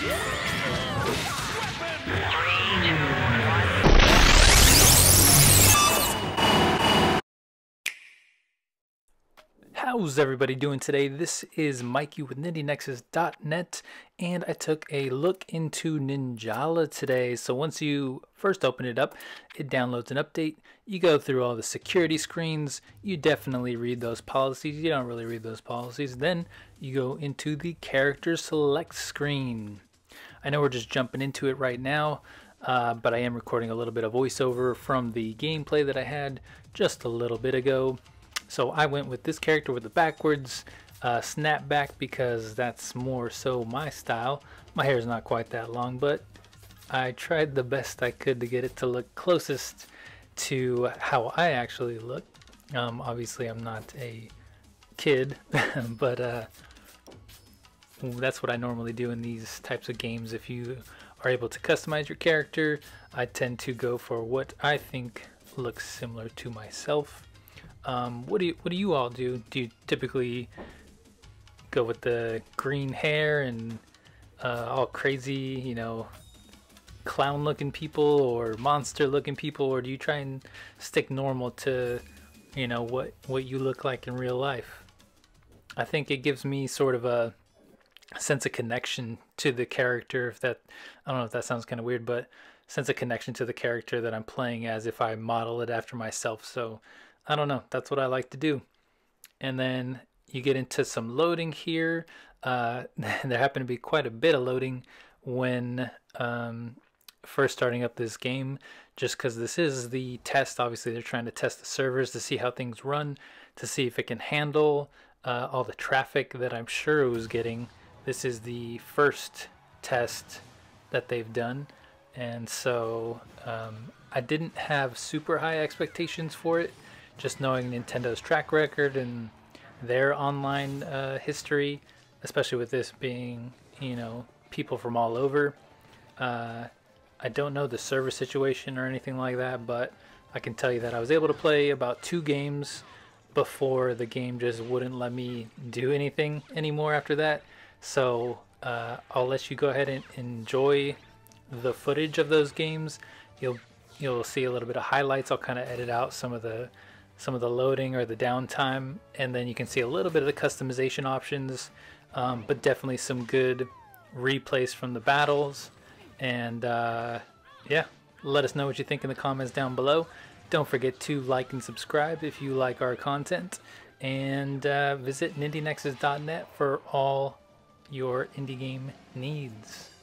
How's everybody doing today? This is Mikey with NindieNexus.net, and I took a look into Ninjala today. So once you first open it up, it downloads an update. You go through all the security screens. You definitely read those policies. You don't really read those policies. Then you go into the character select screen. I know we're just jumping into it right now, uh, but I am recording a little bit of voiceover from the gameplay that I had just a little bit ago. So I went with this character with the backwards uh, snapback because that's more so my style. My hair is not quite that long, but I tried the best I could to get it to look closest to how I actually look. Um, obviously, I'm not a kid, but uh, that's what I normally do in these types of games. If you are able to customize your character, I tend to go for what I think looks similar to myself. Um, what do you what do you all do? Do you typically go with the green hair and uh, all crazy, you know, clown looking people or monster looking people, or do you try and stick normal to, you know, what what you look like in real life? I think it gives me sort of a sense of connection to the character. If that I don't know if that sounds kind of weird, but sense of connection to the character that I'm playing as if I model it after myself. So I don't know. That's what I like to do. And then you get into some loading here. Uh, there happened to be quite a bit of loading when um, first starting up this game, just because this is the test. Obviously, they're trying to test the servers to see how things run, to see if it can handle uh, all the traffic that I'm sure it was getting. This is the first test that they've done, and so um, I didn't have super high expectations for it just knowing Nintendo's track record and their online uh, history, especially with this being, you know, people from all over. Uh, I don't know the server situation or anything like that, but I can tell you that I was able to play about two games before the game just wouldn't let me do anything anymore after that. So uh, I'll let you go ahead and enjoy the footage of those games. You'll you'll see a little bit of highlights. I'll kind of edit out some of the some of the loading or the downtime, and then you can see a little bit of the customization options, um, but definitely some good replays from the battles. And uh, yeah, let us know what you think in the comments down below. Don't forget to like and subscribe if you like our content, and uh, visit NindieNexus.net for all your indie game needs.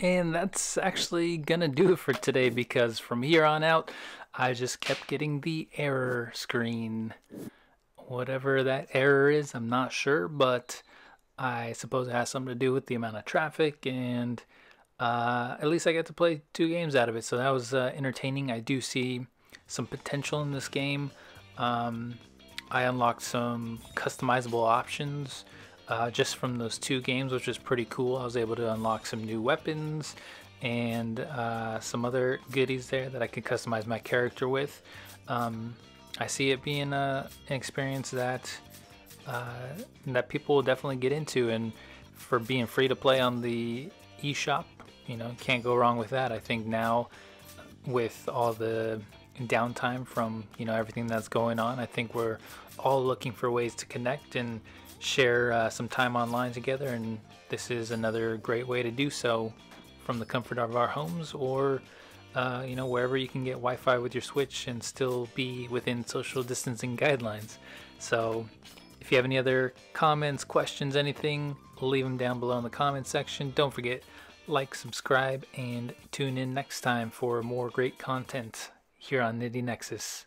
And that's actually gonna do it for today because from here on out, I just kept getting the error screen. Whatever that error is, I'm not sure, but I suppose it has something to do with the amount of traffic and uh, at least I get to play two games out of it. So that was uh, entertaining. I do see some potential in this game. Um, I unlocked some customizable options uh, just from those two games, which was pretty cool. I was able to unlock some new weapons and uh, some other goodies there that I could customize my character with. Um, I see it being a, an experience that uh, that people will definitely get into, and for being free to play on the eShop, you know, can't go wrong with that. I think now with all the downtime from you know everything that's going on, I think we're all looking for ways to connect and share uh, some time online together, and this is another great way to do so from the comfort of our homes or uh, you know wherever you can get Wi-Fi with your Switch and still be within social distancing guidelines. So if you have any other comments, questions, anything, leave them down below in the comment section. Don't forget like, subscribe, and tune in next time for more great content here on Nindie Nexus.